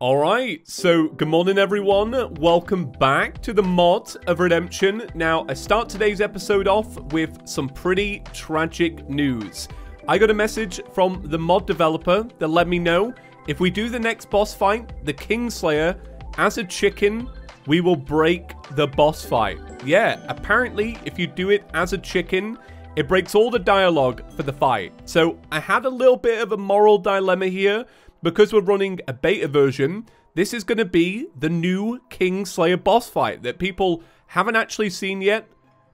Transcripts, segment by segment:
Alright, so good morning everyone. Welcome back to the mod of Redemption. Now, I start today's episode off with some pretty tragic news. I got a message from the mod developer that let me know if we do the next boss fight, the Kingslayer, as a chicken, we will break the boss fight. Yeah, apparently if you do it as a chicken, it breaks all the dialogue for the fight. So I had a little bit of a moral dilemma here because we're running a beta version, this is going to be the new Kingslayer boss fight that people haven't actually seen yet,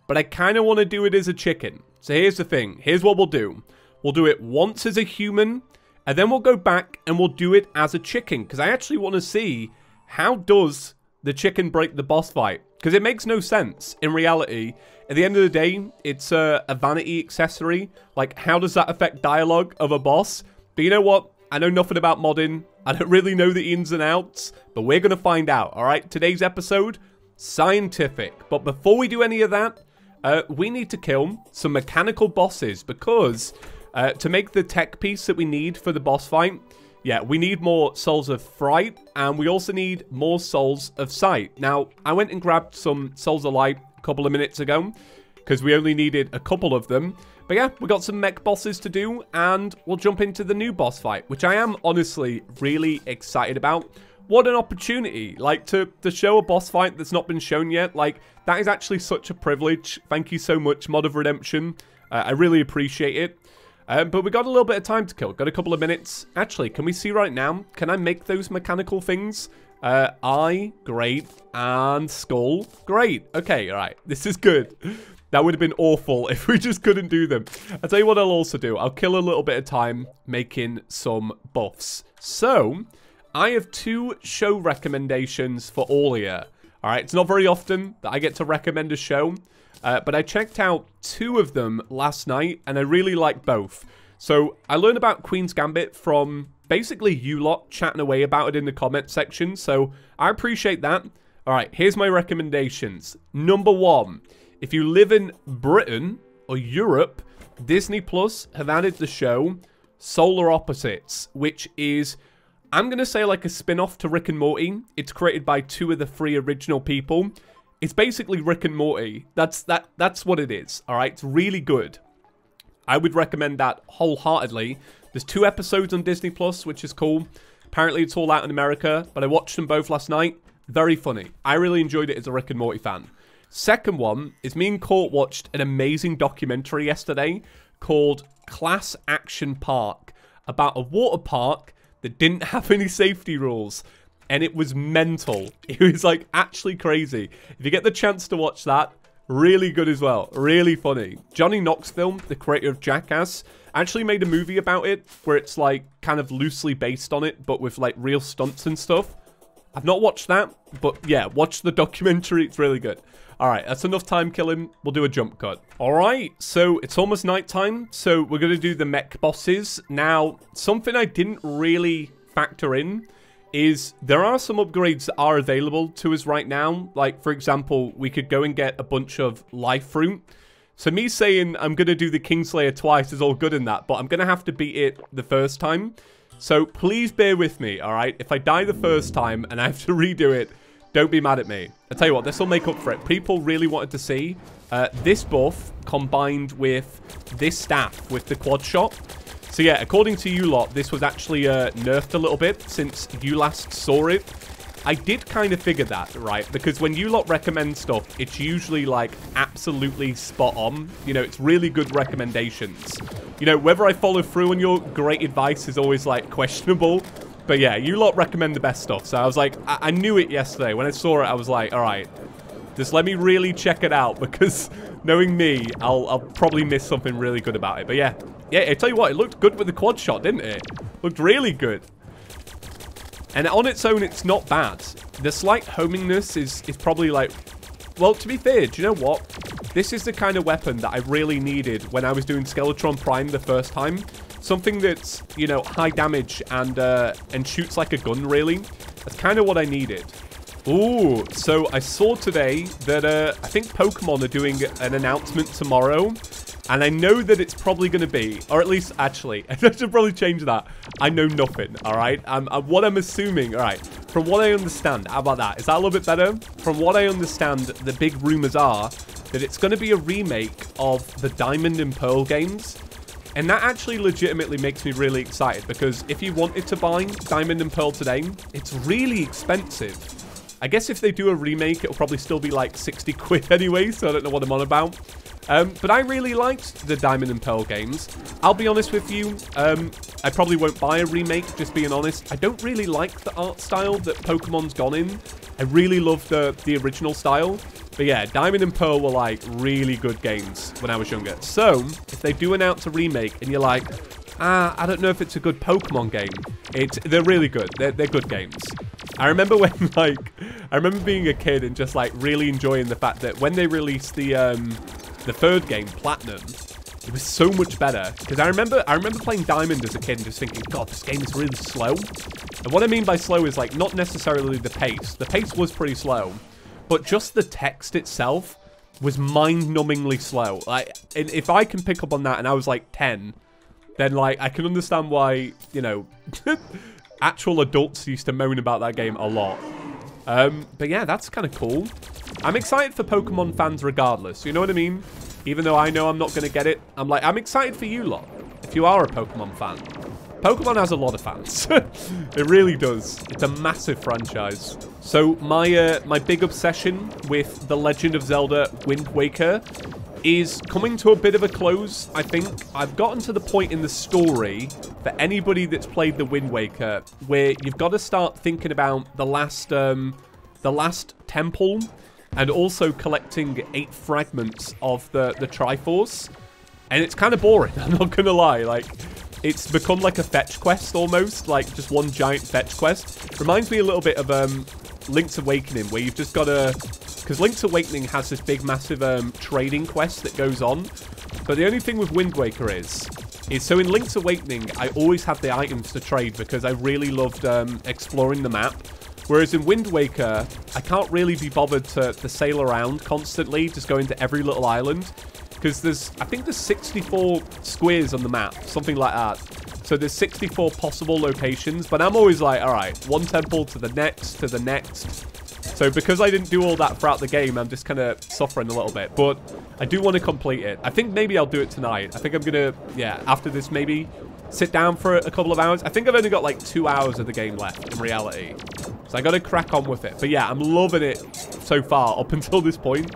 but I kind of want to do it as a chicken. So here's the thing. Here's what we'll do. We'll do it once as a human, and then we'll go back and we'll do it as a chicken, because I actually want to see how does the chicken break the boss fight. Because it makes no sense in reality. At the end of the day, it's a, a vanity accessory. Like, how does that affect dialogue of a boss? But you know what? I know nothing about modding. I don't really know the ins and outs, but we're going to find out, all right? Today's episode, scientific. But before we do any of that, uh, we need to kill some mechanical bosses because uh, to make the tech piece that we need for the boss fight, yeah, we need more Souls of Fright, and we also need more Souls of Sight. Now, I went and grabbed some Souls of Light a couple of minutes ago, because we only needed a couple of them. But yeah, we got some mech bosses to do, and we'll jump into the new boss fight, which I am honestly really excited about. What an opportunity, like, to, to show a boss fight that's not been shown yet. Like, that is actually such a privilege. Thank you so much, Mod of Redemption. Uh, I really appreciate it. Um, but we got a little bit of time to kill. Got a couple of minutes. Actually, can we see right now? Can I make those mechanical things? Uh, eye, great. And skull, great. Okay, all right. This is good. That would have been awful if we just couldn't do them. I'll tell you what I'll also do. I'll kill a little bit of time making some buffs. So, I have two show recommendations for all here. All right, it's not very often that I get to recommend a show, uh, but I checked out two of them last night, and I really like both. So, I learned about Queen's Gambit from basically you lot chatting away about it in the comment section, so I appreciate that. All right, here's my recommendations. Number one if you live in Britain or Europe, Disney Plus have added the show Solar Opposites, which is, I'm going to say like a spin-off to Rick and Morty. It's created by two of the three original people. It's basically Rick and Morty. That's that. That's what it is. All right, it's really good. I would recommend that wholeheartedly. There's two episodes on Disney Plus, which is cool. Apparently, it's all out in America, but I watched them both last night. Very funny. I really enjoyed it as a Rick and Morty fan. Second one is me and Court watched an amazing documentary yesterday called Class Action Park about a water park that didn't have any safety rules. And it was mental. It was like actually crazy. If you get the chance to watch that, really good as well. Really funny. Johnny Knoxville, the creator of Jackass, actually made a movie about it where it's like kind of loosely based on it, but with like real stunts and stuff. I've not watched that, but yeah, watch the documentary. It's really good. All right, that's enough time killing. We'll do a jump cut. All right, so it's almost nighttime, so we're going to do the mech bosses. Now, something I didn't really factor in is there are some upgrades that are available to us right now. Like, for example, we could go and get a bunch of life fruit. So me saying I'm going to do the Kingslayer twice is all good in that, but I'm going to have to beat it the first time. So please bear with me, all right? If I die the first time and I have to redo it, don't be mad at me. I tell you what, this will make up for it. People really wanted to see uh, this buff combined with this staff with the quad shot. So yeah, according to you lot, this was actually uh, nerfed a little bit since you last saw it. I did kind of figure that, right? Because when you lot recommend stuff, it's usually like absolutely spot on. You know, it's really good recommendations. You know, whether I follow through on your great advice is always like questionable. But yeah, you lot recommend the best stuff. So I was like, I, I knew it yesterday. When I saw it, I was like, all right, just let me really check it out because knowing me, I'll, I'll probably miss something really good about it. But yeah, yeah, I tell you what, it looked good with the quad shot, didn't it? Looked really good. And on its own, it's not bad. The slight homingness is, is probably like... Well, to be fair, do you know what? This is the kind of weapon that I really needed when I was doing Skeletron Prime the first time. Something that's, you know, high damage and uh, and shoots like a gun, really. That's kind of what I needed. Ooh, so I saw today that uh, I think Pokemon are doing an announcement tomorrow And I know that it's probably going to be, or at least, actually, I should probably change that. I know nothing, all right? Um, uh, what I'm assuming, all right, from what I understand, how about that? Is that a little bit better? From what I understand, the big rumors are that it's going to be a remake of the Diamond and Pearl games. And that actually legitimately makes me really excited because if you wanted to buy Diamond and Pearl today, it's really expensive. I guess if they do a remake, it'll probably still be like 60 quid anyway, so I don't know what I'm on about. Um, but I really liked the Diamond and Pearl games. I'll be honest with you, um, I probably won't buy a remake, just being honest. I don't really like the art style that Pokemon's gone in. I really love the, the original style. But yeah, Diamond and Pearl were like really good games when I was younger. So, if they do announce a remake and you're like, ah, I don't know if it's a good Pokemon game, it's, they're really good. They're, they're good games. I remember when, like, I remember being a kid and just, like, really enjoying the fact that when they released the, um, the third game, Platinum, it was so much better. Because I remember, I remember playing Diamond as a kid and just thinking, God, this game is really slow. And what I mean by slow is, like, not necessarily the pace. The pace was pretty slow. But just the text itself was mind-numbingly slow. Like, if I can pick up on that and I was, like, 10, then, like, I can understand why, you know, actual adults used to moan about that game a lot. Um, but yeah, that's kind of cool. I'm excited for Pokemon fans regardless, you know what I mean? Even though I know I'm not going to get it, I'm like, I'm excited for you lot, if you are a Pokemon fan. Pokemon has a lot of fans. it really does. It's a massive franchise. So my uh, my big obsession with The Legend of Zelda Wind Waker is coming to a bit of a close, I think. I've gotten to the point in the story for anybody that's played the Wind Waker where you've got to start thinking about the last um, the last temple and also collecting eight fragments of the, the Triforce. And it's kind of boring, I'm not going to lie. Like, it's become like a fetch quest almost, like just one giant fetch quest. Reminds me a little bit of um, Link's Awakening, where you've just got to because Link's Awakening has this big, massive um, trading quest that goes on. But the only thing with Wind Waker is, is so in Link's Awakening, I always had the items to trade because I really loved um, exploring the map. Whereas in Wind Waker, I can't really be bothered to, to sail around constantly, just going to every little island. Because there's, I think there's 64 squares on the map, something like that. So there's 64 possible locations, but I'm always like, all right, one temple to the next, to the next. So because I didn't do all that throughout the game, I'm just kind of suffering a little bit. But I do want to complete it. I think maybe I'll do it tonight. I think I'm going to, yeah, after this maybe sit down for a couple of hours. I think I've only got like two hours of the game left in reality. I got to crack on with it. But yeah, I'm loving it so far up until this point.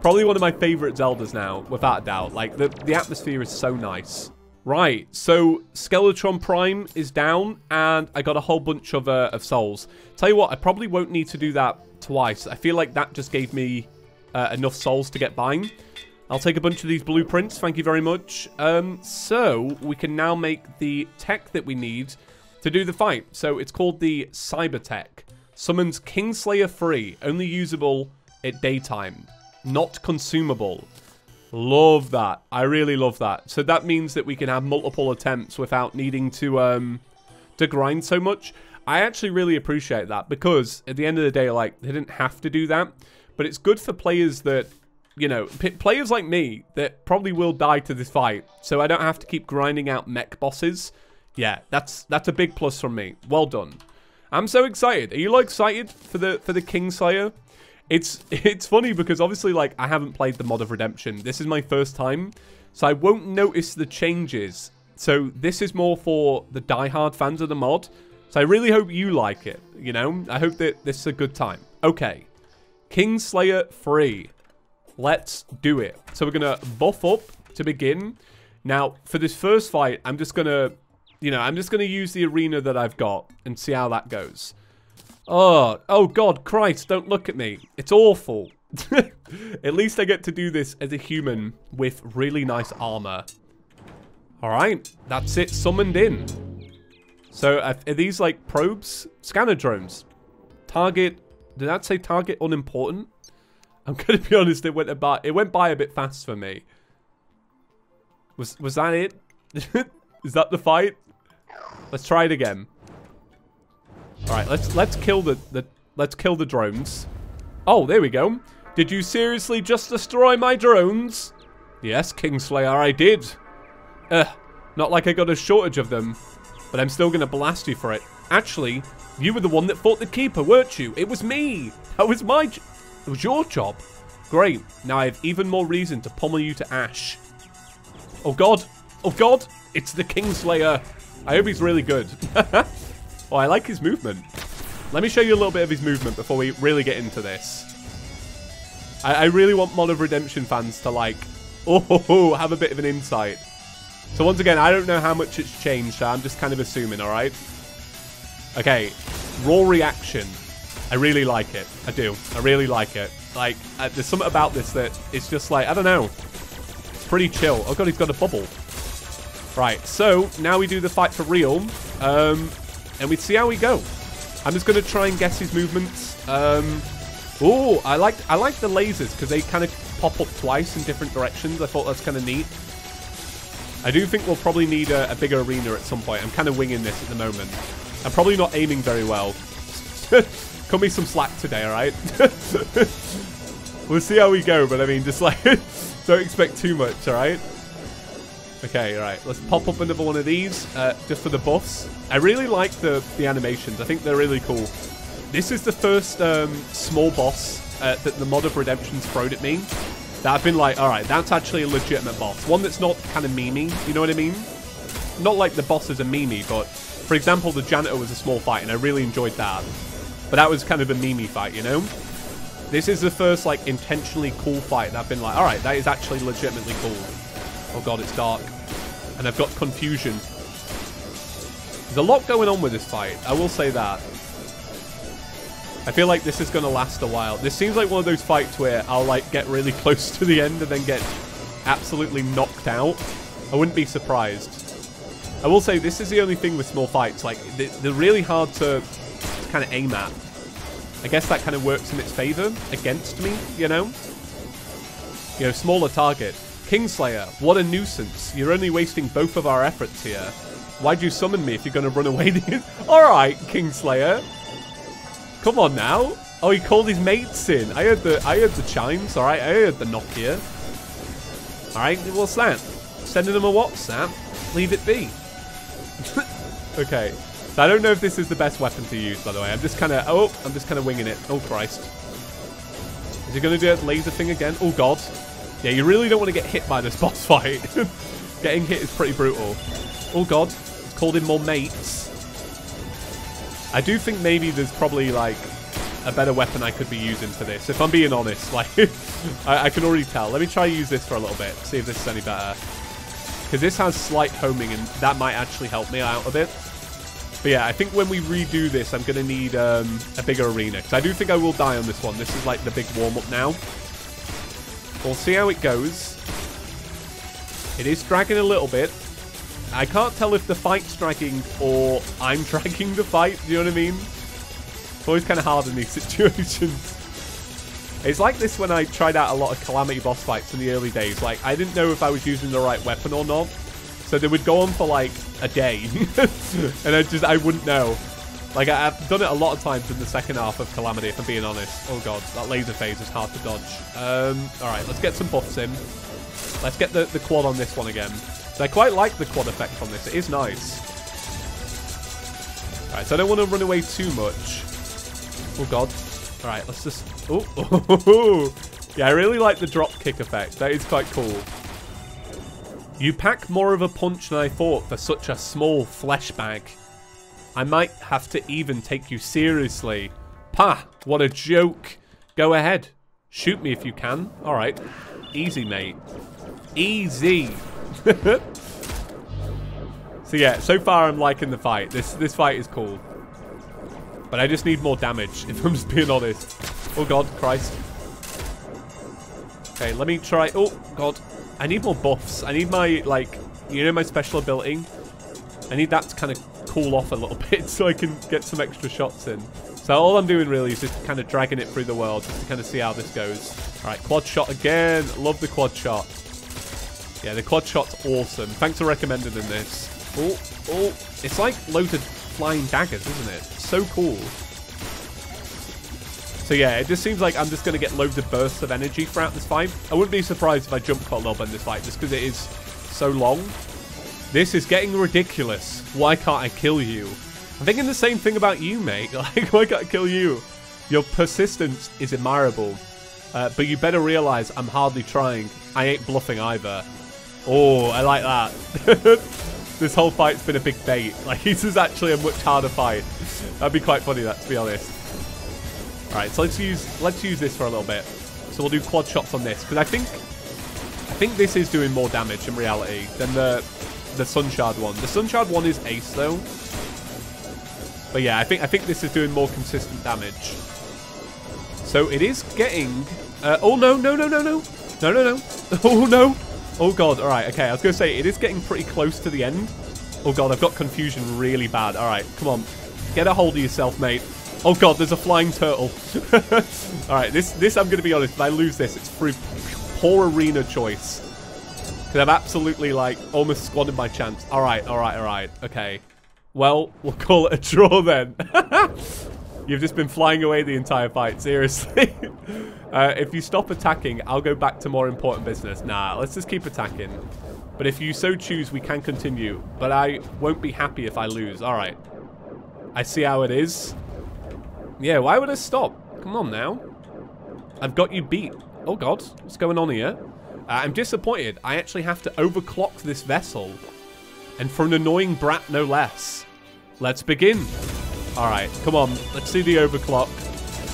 Probably one of my favorite Zeldas now, without a doubt. Like, the, the atmosphere is so nice. Right, so Skeletron Prime is down, and I got a whole bunch of, uh, of souls. Tell you what, I probably won't need to do that twice. I feel like that just gave me uh, enough souls to get by. I'll take a bunch of these blueprints, thank you very much. Um, so, we can now make the tech that we need to do the fight. So, it's called the Cyber Tech. Summons Kingslayer 3, only usable at daytime, not consumable. Love that. I really love that. So that means that we can have multiple attempts without needing to um to grind so much. I actually really appreciate that because at the end of the day, like, they didn't have to do that. But it's good for players that, you know, players like me that probably will die to this fight. So I don't have to keep grinding out mech bosses. Yeah, that's that's a big plus from me. Well done. I'm so excited. Are you like excited for the for the Kingslayer? It's it's funny because obviously like I haven't played the mod of Redemption. This is my first time, so I won't notice the changes. So this is more for the die-hard fans of the mod. So I really hope you like it, you know? I hope that this is a good time. Okay. Kingslayer 3. Let's do it. So we're going to buff up to begin. Now, for this first fight, I'm just going to, you know, I'm just going to use the arena that I've got and see how that goes. Oh, oh God, Christ, don't look at me. It's awful. at least I get to do this as a human with really nice armor. Alright, that's it summoned in. So uh, are these like probes? Scanner drones. Target, did that say target unimportant? I'm going to be honest, it went, about, it went by a bit fast for me. Was, was that it? Is that the fight? Let's try it again. All right, let's let's kill the the let's kill the drones. Oh, there we go. Did you seriously just destroy my drones? Yes, Kingslayer, I did. Ugh, not like I got a shortage of them, but I'm still to blast you for it. Actually, you were the one that fought the Keeper, weren't you? It was me. That was my... It was your job. Great. Now I have even more reason to pummel you to ash. Oh god. Oh god. It's the Kingslayer. I hope he's really good. oh, I like his movement. Let me show you a little bit of his movement before we really get into this. I, I really want Mod of Redemption fans to like, oh, have a bit of an insight. So once again, I don't know how much it's changed, so I'm just kind of assuming, alright? Okay, raw reaction. I really like it. I do. I really like it. Like, uh, there's something about this that it's just like, I don't know. It's pretty chill. Oh god, he's got a bubble. Right, so now we do the fight for real. Um, and we see how we go. I'm just going to try and guess his movements. Um, oh, I like I like the lasers because they kind of pop up twice in different directions. I thought that's kind of neat. I do think we'll probably need a, a bigger arena at some point. I'm kind of winging this at the moment. I'm probably not aiming very well. Cut me some slack today, alright? we'll see how we go, but I mean, just like, don't expect too much, alright? Okay, alright, let's pop up another one of these, uh, just for the buffs. I really like the, the animations, I think they're really cool. This is the first um, small boss uh, that the Mod of Redemption's thrown at me. That I've been like, alright, that's actually a legitimate boss. One that's not kind of memey, you know what I mean? Not like the boss is a memey, but for example, the janitor was a small fight, and I really enjoyed that. But that was kind of a memey fight, you know? This is the first, like, intentionally cool fight that I've been like, alright, that is actually legitimately cool. Oh god, it's dark. And I've got confusion. There's a lot going on with this fight, I will say that. I feel like this is going to last a while. This seems like one of those fights where I'll, like, get really close to the end and then get absolutely knocked out. I wouldn't be surprised. I will say, this is the only thing with small fights. Like, they're really hard to kind of aim at. I guess that kind of works in its favor against me, you know? You know, smaller target. Kingslayer, what a nuisance. You're only wasting both of our efforts here. Why'd you summon me if you're going to run away? Alright, Kingslayer. Come on now. Oh, he called his mates in. I heard the I heard the chimes, alright? I heard the knock here. Alright, what's that? Sending them a WhatsApp? Leave it be. okay. So I don't know if this is the best weapon to use, by the way. I'm just kind of... Oh, I'm just kind of winging it. Oh, Christ. Is he going to do that laser thing again? Oh, God. Yeah, you really don't want to get hit by this boss fight. Getting hit is pretty brutal. Oh, God. It's called in more mates. I do think maybe there's probably, like, a better weapon I could be using for this. If I'm being honest, like, I, I can already tell. Let me try to use this for a little bit. See if this is any better. Because this has slight homing, and that might actually help me out a bit. But yeah, I think when we redo this, I'm going to need um, a bigger arena. Because I do think I will die on this one. This is like the big warm-up now. We'll see how it goes. It is dragging a little bit. I can't tell if the fight's dragging or I'm dragging the fight. Do you know what I mean? It's always kind of hard in these situations. It's like this when I tried out a lot of Calamity boss fights in the early days. Like, I didn't know if I was using the right weapon or not. So they would go on for like a day. and I just, I wouldn't know. Like, I, have done it a lot of times in the second half of Calamity, if I'm being honest. Oh god, that laser phase is hard to dodge. Um, Alright, let's get some buffs in. Let's get the, the quad on this one again. So I quite like the quad effect on this. It is nice. Alright, so I don't want to run away too much. Oh god. Alright, let's just... Oh, yeah, I really like the drop kick effect. That is quite cool. You pack more of a punch than I thought for such a small flesh bag. I might have to even take you seriously. Pah, what a joke. Go ahead. Shoot me if you can. Alright. Easy, mate. Easy. so yeah, so far I'm liking the fight. This this fight is cool. But I just need more damage, if I'm just being honest. Oh god, Christ. Okay, let me try... Oh, god. I need more buffs. I need my, like, you know my special ability? I need that to kind of cool off a little bit so I can get some extra shots in. So all I'm doing really is just kind of dragging it through the world just to kind of see how this goes. All right, quad shot again. Love the quad shot. Yeah, the quad shot's awesome. Thanks for recommending in this. Oh, oh, it's like loaded flying daggers, isn't it? So cool. So yeah, it just seems like I'm just going to get loads of bursts of energy throughout this fight. I wouldn't be surprised if I jump cut a little bit in this fight, just because it is so long. This is getting ridiculous. Why can't I kill you? I'm thinking the same thing about you, mate. Like, why can't I kill you? Your persistence is admirable. Uh, but you better realize I'm hardly trying. I ain't bluffing either. Oh, I like that. this whole fight's been a big bait. Like, this is actually a much harder fight. That'd be quite funny, that, to be honest. Alright, so let's use let's use this for a little bit. So we'll do quad shots on this. Because I think I think this is doing more damage in reality than the the Sunshard one. The Sunshard one is ace though. But yeah, I think I think this is doing more consistent damage. So it is getting... Uh, oh, no, no, no, no, no. No, no, no. Oh, no. Oh, God. All right, okay. I was to say, it is getting pretty close to the end. Oh, God, I've got confusion really bad. All right, come on. Get a hold of yourself, mate. Oh, God, there's a flying turtle. All right, this, this I'm to be honest. If I lose this, it's through poor arena choice. Because I've absolutely, like, almost squandered my chance. All right, all right, all right. Okay. Well, we'll call it a draw then. You've just been flying away the entire fight, seriously. uh, if you stop attacking, I'll go back to more important business. Nah, let's just keep attacking. But if you so choose, we can continue. But I won't be happy if I lose. All right. I see how it is. Yeah, why would I stop? Come on now. I've got you beat. Oh, God. What's going on here? Uh, I'm disappointed. I actually have to overclock this vessel. And for an annoying brat, no less. Let's begin. Alright, come on. Let's see the overclock.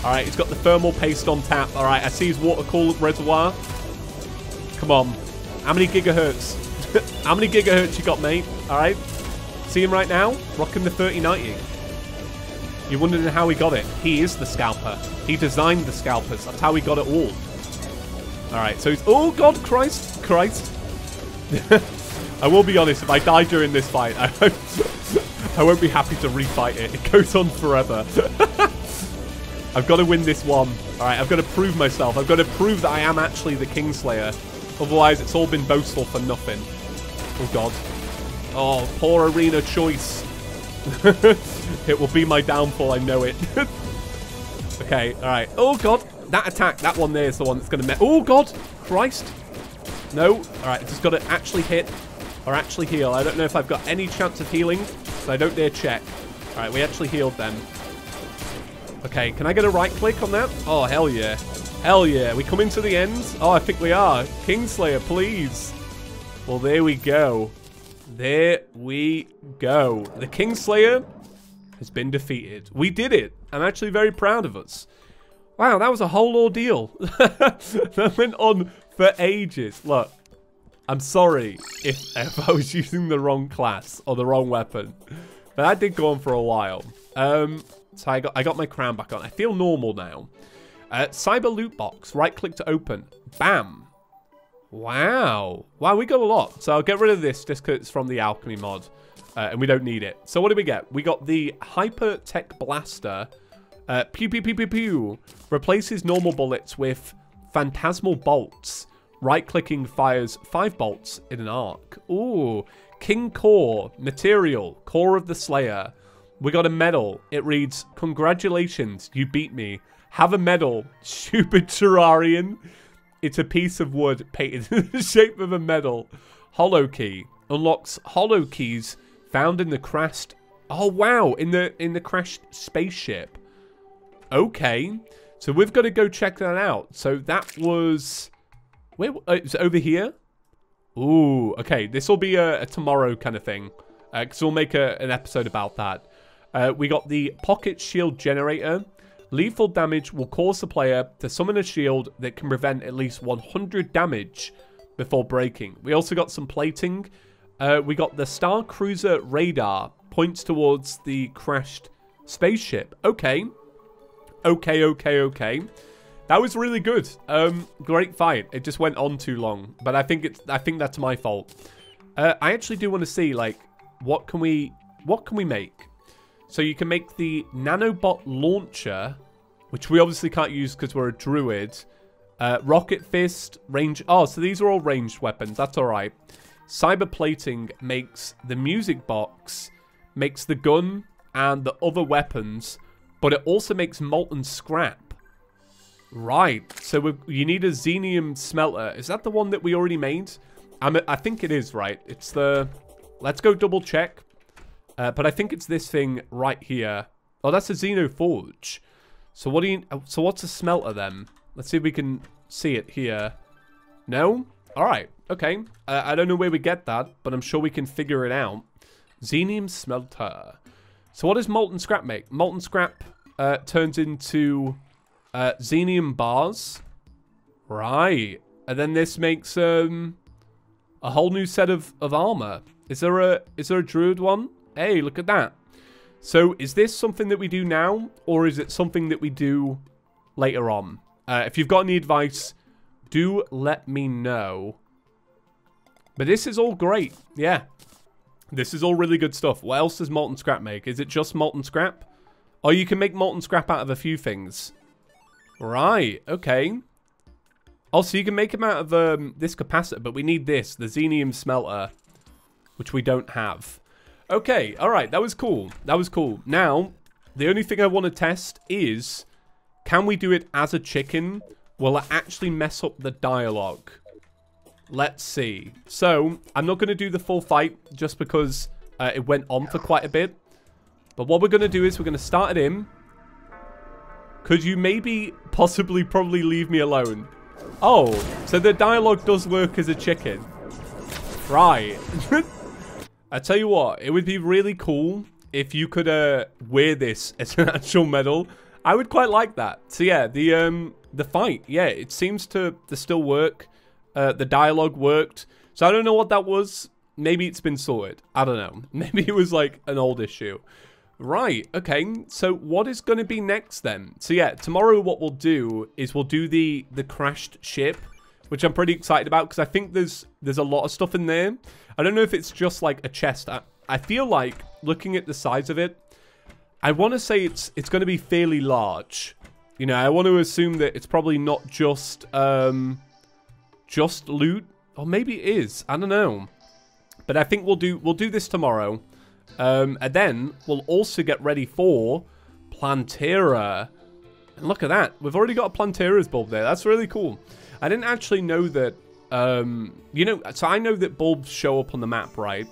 Alright, he's got the thermal paste on tap. Alright, I see his water cooled reservoir. Come on. How many gigahertz? How many gigahertz you got, mate? Alright. See him right now? Rocking the 3090. You're wondering how he got it. He is the scalper. He designed the scalpers. That's how he got it all. Alright, so it's... Oh, God, Christ. Christ. I will be honest, if I die during this fight, I I won't be happy to refight it. It goes on forever. I've got to win this one. Alright, I've got to prove myself. I've got to prove that I am actually the Kingslayer. Otherwise, it's all been boastful for nothing. Oh, God. Oh, poor arena choice. it will be my downfall, I know it. okay, alright. Oh, God. That attack, that one there is the one that's going to... Oh, God. Christ. No. Alright, it's just got to actually hit or actually heal. I don't know if I've got any chance of healing, so I don't dare check. All right, we actually healed them. Okay, can I get a right click on that? Oh, hell yeah. Hell yeah. We come into the end? Oh, I think we are. Kingslayer, please. Well, there we go. There we go. The Kingslayer has been defeated. We did it. I'm actually very proud of us. Wow, that was a whole ordeal. that went on for ages. Look, I'm sorry if, if I was using the wrong class or the wrong weapon. But that did go on for a while. Um, so I got I got my crown back on. I feel normal now. Uh, cyber loot box. Right click to open. Bam. Wow. Wow, we got a lot. So I'll get rid of this just because it's from the alchemy mod. Uh, and we don't need it. So what did we get? We got the Hyper Tech Blaster. Uh, pew pew pew pew pew. Replaces normal bullets with phantasmal bolts. Right-clicking fires five bolts in an arc. Ooh. King Core. Material. Core of the Slayer. We got a medal. It reads, Congratulations, you beat me. Have a medal. Stupid Terrarian. It's a piece of wood painted in the shape of a medal. Hollow key. Unlocks hollow keys found in the crashed... Oh, wow. In the, in the crashed spaceship. Okay. So we've got to go check that out. So that was... Where uh, is it over here? Ooh, okay. This will be a, a, tomorrow kind of thing. Because uh, we'll make a, an episode about that. Uh, we got the Pocket Shield Generator. Lethal damage will cause the player to summon a shield that can prevent at least 100 damage before breaking. We also got some plating. Uh, we got the Star Cruiser Radar. Points towards the crashed spaceship. Okay. Okay, okay, okay. That was really good. Um, great fight. It just went on too long, but I think it's. I think that's my fault. Uh, I actually do want to see like what can we what can we make. So you can make the nanobot launcher, which we obviously can't use because we're a druid. Uh, rocket fist, range. Oh, so these are all ranged weapons. That's all right. Cyber plating makes the music box, makes the gun and the other weapons, but it also makes molten scrap. Right. So you need a xenium smelter. Is that the one that we already made? I'm, I think it is, right? It's the... Let's go double check. Uh, but I think it's this thing right here. Oh, that's a Xenoforge. So what do you... So what's a smelter then? Let's see if we can see it here. No? Alright. Okay. Uh, I don't know where we get that, but I'm sure we can figure it out. Xenium smelter. So what does molten scrap make? Molten scrap uh, turns into uh, xenium bars. Right. And then this makes um, a whole new set of, of armor. Is there a is there a druid one? Hey, look at that. So is this something that we do now, or is it something that we do later on? Uh, if you've got any advice, do let me know. But this is all great. Yeah. This is all really good stuff. What else does molten scrap make? Is it just molten scrap? Or you can make molten scrap out of a few things. Right, okay. Also, you can make them out of um, this capacitor, but we need this, the xenium smelter, which we don't have. Okay, all right, that was cool. That was cool. Now, the only thing I want to test is, can we do it as a chicken? Will it actually mess up the dialogue? Let's see. So, I'm not going to do the full fight just because uh, it went on for quite a bit. But what we're going to do is we're going to start it in. Could you maybe, possibly, probably leave me alone? Oh, so the dialogue does work as a chicken. Right. I tell you what, it would be really cool if you could uh, wear this as an actual medal. I would quite like that. So yeah, the um the fight, yeah, it seems to, to still work. Uh, the dialogue worked. So I don't know what that was. Maybe it's been sorted. I don't know. Maybe it was like an old issue. Right, okay, so what is going to be next then? So yeah, tomorrow what we'll do is we'll do the, the crashed ship, which I'm pretty excited about because I think there's there's a lot of stuff in there. I don't know if it's just like a chest. I, I feel like, looking at the size of it, I want to say it's it's going to be fairly large. You know, I want to assume that it's probably not just um, just loot, or maybe it is. I don't know. But I think we'll do we'll do this tomorrow. Um, and then we'll also get ready for Plantera. And look at that. We've already got a Plantera's bulb there. That's really cool. I didn't actually know that, um, you know, so I know that bulbs show up on the map, right?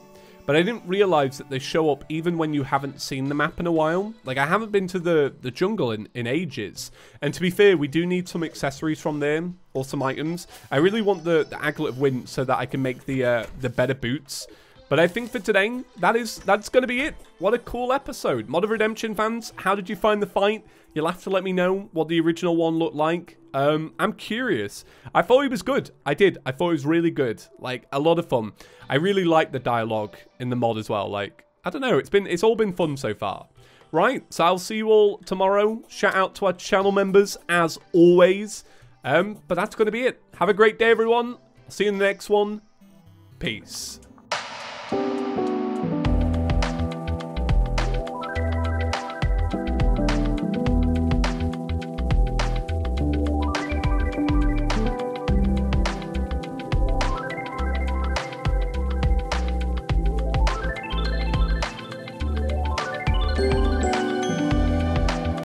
But I didn't realize that they show up even when you haven't seen the map in a while. Like, I haven't been to the, the jungle in, in ages. And to be fair, we do need some accessories from there, or some items. I really want the, the Aglet of Wind so that I can make the, uh, the better boots. But I think for today, that is that's going to be it. What a cool episode. Mod of Redemption fans, how did you find the fight? You'll have to let me know what the original one looked like. Um, I'm curious. I thought it was good. I did. I thought it was really good. Like, a lot of fun. I really like the dialogue in the mod as well. Like, I don't know. It's been it's all been fun so far. Right, so I'll see you all tomorrow. Shout out to our channel members as always. Um, but that's going to be it. Have a great day, everyone. See you in the next one. Peace.